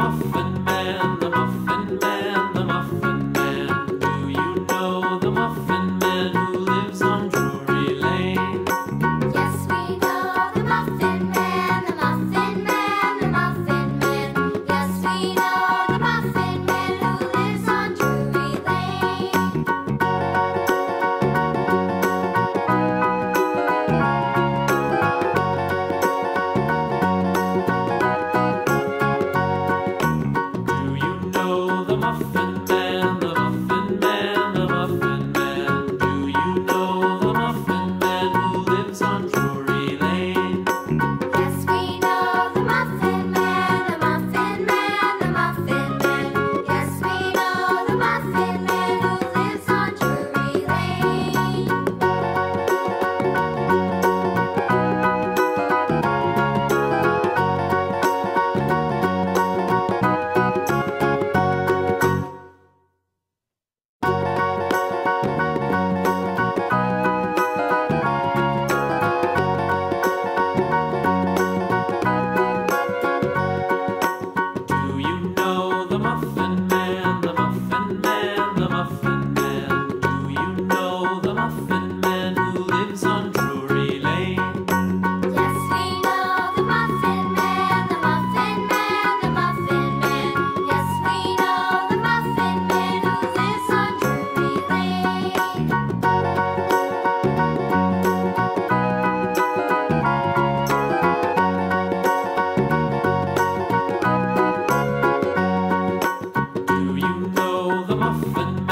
muffin. Vẫn